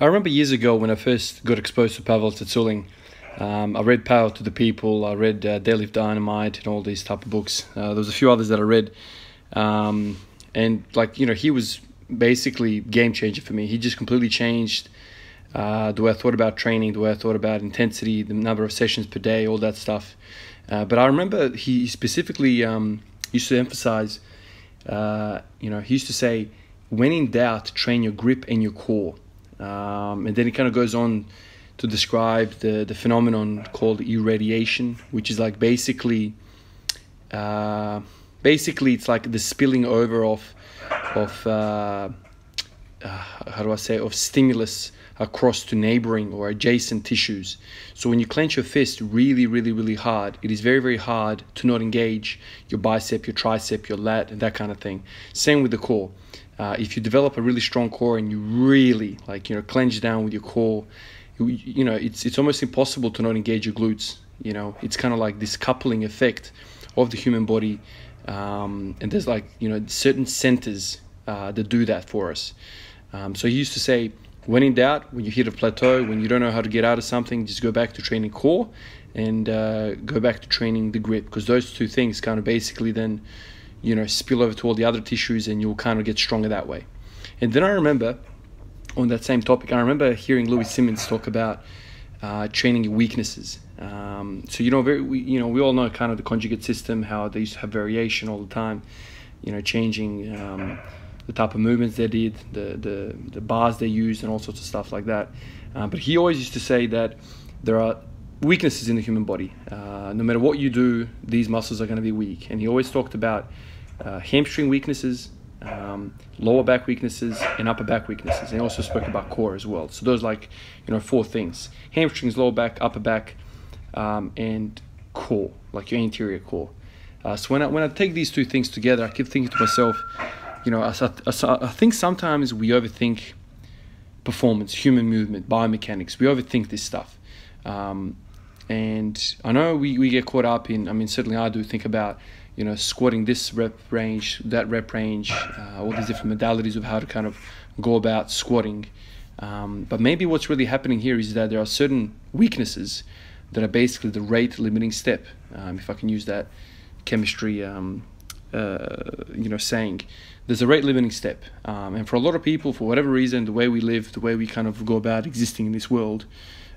I remember years ago when I first got exposed to Pavel Tsatsouline, um, I read Power to the People, I read uh, Dynamite and all these type of books. Uh, there was a few others that I read. Um, and like, you know, he was basically game changer for me. He just completely changed uh, the way I thought about training, the way I thought about intensity, the number of sessions per day, all that stuff. Uh, but I remember he specifically um, used to emphasize, uh, you know, he used to say, when in doubt, train your grip and your core. Um, and then it kind of goes on to describe the, the phenomenon called irradiation, which is like basically, uh, basically it's like the spilling over of, of uh, how do I say, of stimulus across to neighboring or adjacent tissues. So when you clench your fist really, really, really hard, it is very, very hard to not engage your bicep, your tricep, your lat, and that kind of thing. Same with the core. Uh, if you develop a really strong core and you really like you know clench down with your core, you, you know it's it's almost impossible to not engage your glutes. You know it's kind of like this coupling effect of the human body, um, and there's like you know certain centers uh, that do that for us. Um, so he used to say, when in doubt, when you hit a plateau, when you don't know how to get out of something, just go back to training core and uh, go back to training the grip. Because those two things kind of basically then you know spill over to all the other tissues and you'll kind of get stronger that way. And then i remember on that same topic i remember hearing Louie Simmons talk about uh, training your weaknesses. Um, so you know very we, you know we all know kind of the conjugate system how they used to have variation all the time you know changing um, the type of movements they did the, the the bars they used and all sorts of stuff like that uh, but he always used to say that there are weaknesses in the human body uh, no matter what you do these muscles are going to be weak and he always talked about uh, hamstring weaknesses, um, lower back weaknesses, and upper back weaknesses. And he also spoke about core as well. So those like you know four things: hamstrings, lower back, upper back, um, and core, like your anterior core. Uh, so when I when I take these two things together, I keep thinking to myself, you know, I, I, I think sometimes we overthink performance, human movement, biomechanics. We overthink this stuff. Um, and I know we, we get caught up in, I mean, certainly I do think about you know, squatting this rep range, that rep range, uh, all these different modalities of how to kind of go about squatting. Um, but maybe what's really happening here is that there are certain weaknesses that are basically the rate limiting step, um, if I can use that chemistry, um, you know, saying. There's a rate limiting step, um, and for a lot of people, for whatever reason, the way we live, the way we kind of go about existing in this world,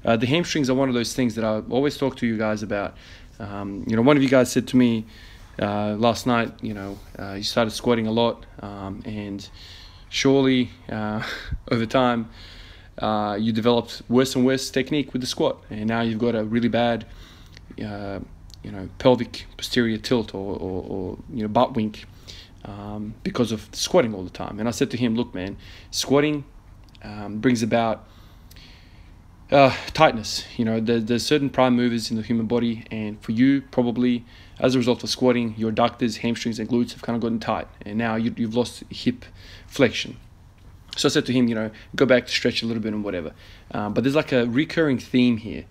uh, the hamstrings are one of those things that I always talk to you guys about. Um, you know, one of you guys said to me, uh, last night, you know, uh, you started squatting a lot, um, and surely uh, over time, uh, you developed worse and worse technique with the squat, and now you've got a really bad, uh, you know, pelvic posterior tilt or, or, or you know butt wink um, because of squatting all the time. And I said to him, "Look, man, squatting um, brings about." Uh, tightness. You know, there, there's certain prime movers in the human body, and for you, probably as a result of squatting, your adductors, hamstrings, and glutes have kind of gotten tight, and now you, you've lost hip flexion. So I said to him, you know, go back to stretch a little bit and whatever. Um, but there's like a recurring theme here.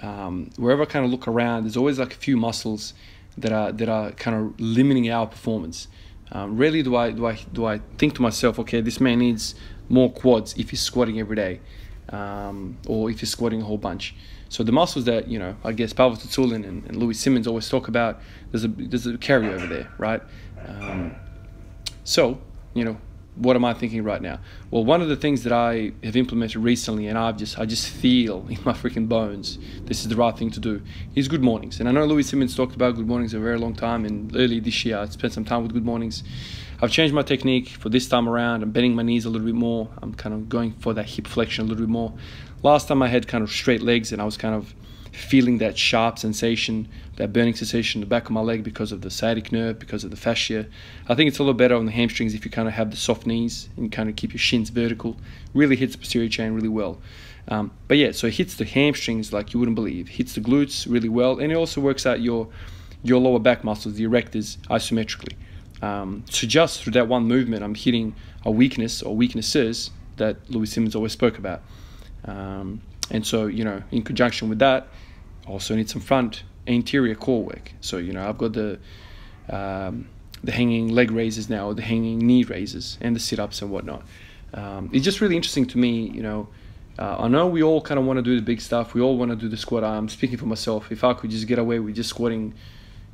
Um, wherever I kind of look around, there's always like a few muscles that are that are kind of limiting our performance. Um, rarely do I do I do I think to myself, okay, this man needs more quads if he's squatting every day um, or if you're squatting a whole bunch. So the muscles that you know, I guess Pavel Tsatsouline and, and Louie Simmons always talk about, there's a there's a carryover there, right? Um, so you know, what am I thinking right now? Well, one of the things that I have implemented recently, and I've just I just feel in my freaking bones, this is the right thing to do, is good mornings. And I know Louie Simmons talked about good mornings a very long time, and early this year I spent some time with good mornings. I've changed my technique for this time around. I'm bending my knees a little bit more. I'm kind of going for that hip flexion a little bit more. Last time I had kind of straight legs, and I was kind of feeling that sharp sensation, that burning sensation in the back of my leg because of the sciatic nerve, because of the fascia. I think it's a little better on the hamstrings if you kind of have the soft knees and kind of keep your shins vertical. Really hits the posterior chain really well. Um, but yeah, so it hits the hamstrings like you wouldn't believe. Hits the glutes really well, and it also works out your your lower back muscles, the erectors, isometrically. Um, so just through that one movement, I'm hitting a weakness or weaknesses that Louie Simmons always spoke about. Um, and so, you know, in conjunction with that, also need some front anterior core work. So, you know, I've got the um, the hanging leg raises now, the hanging knee raises, and the sit ups and whatnot. Um, it's just really interesting to me, you know, uh, I know we all kind of want to do the big stuff. We all want to do the squat. I'm speaking for myself. If I could just get away with just squatting,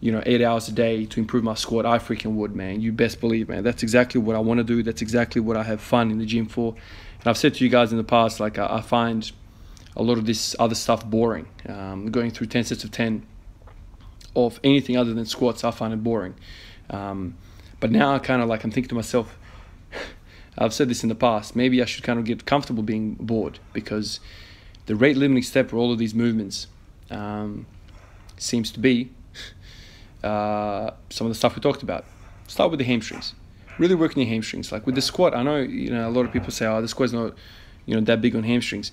you know, eight hours a day to improve my squat, I freaking would, man. You best believe, man. That's exactly what I want to do. That's exactly what I have fun in the gym for. And I've said to you guys in the past, like I, I find a lot of this other stuff boring. Um, going through 10 sets of 10 of anything other than squats, I find it boring. Um, but now I kind of like I'm thinking to myself, I've said this in the past. Maybe I should kind of get comfortable being bored because the rate limiting step for all of these movements um, seems to be uh, some of the stuff we talked about. Start with the hamstrings. Really working your hamstrings. Like with the squat, I know you know a lot of people say, "Oh, the squat's not you know that big on hamstrings."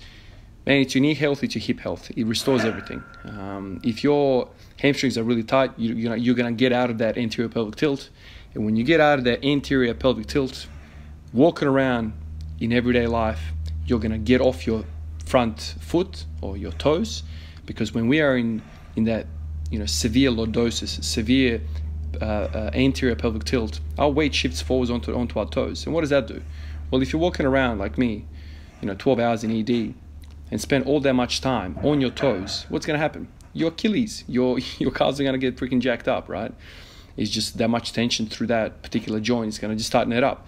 Man, it's your knee health, it's your hip health. It restores everything. Um, if your hamstrings are really tight, you, you know you're gonna get out of that anterior pelvic tilt, and when you get out of that anterior pelvic tilt, walking around in everyday life, you're going to get off your front foot or your toes because when we are in, in that you know severe lordosis, severe uh, uh, anterior pelvic tilt, our weight shifts forwards onto, onto our toes. And what does that do? Well, if you're walking around like me, you know, 12 hours in ED and spend all that much time on your toes, what's going to happen? Your Achilles, your, your calves are going to get freaking jacked up, right? It's just that much tension through that particular joint is going to just tighten it up.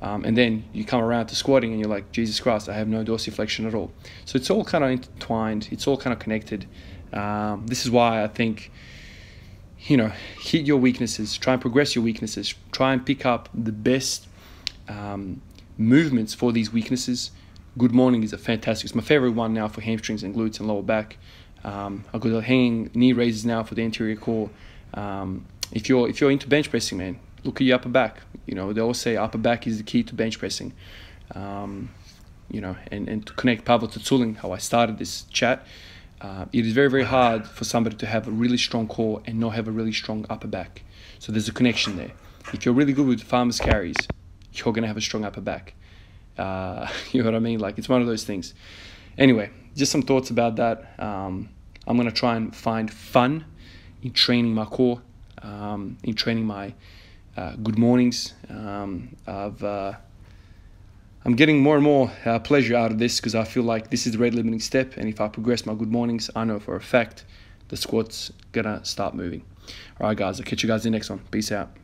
Um, and then you come around to squatting and you're like, Jesus Christ, I have no dorsiflexion at all. So it's all kind of intertwined, it's all kind of connected. Um, this is why I think, you know, hit your weaknesses, try and progress your weaknesses, try and pick up the best um, movements for these weaknesses. Good morning is a fantastic, it's my favorite one now for hamstrings and glutes and lower back. Um, I've got hanging knee raises now for the anterior core. Um, if you're if you're into bench pressing, man, look at your upper back. You know, they always say upper back is the key to bench pressing. Um, you know, and, and to connect Pavel to Tsatsouline, how I started this chat, uh, it is very, very hard for somebody to have a really strong core and not have a really strong upper back. So there's a connection there. If you're really good with farmer's carries, you're going to have a strong upper back. Uh, you know what I mean? Like, it's one of those things. Anyway, just some thoughts about that. Um, I'm going to try and find fun in training my core, um, in training my uh, good mornings. Um, I've, uh, I'm getting more and more uh, pleasure out of this because I feel like this is the rate limiting step. And if I progress my good mornings, I know for a fact the squat's gonna start moving. All right, guys, I'll catch you guys in the next one. Peace out.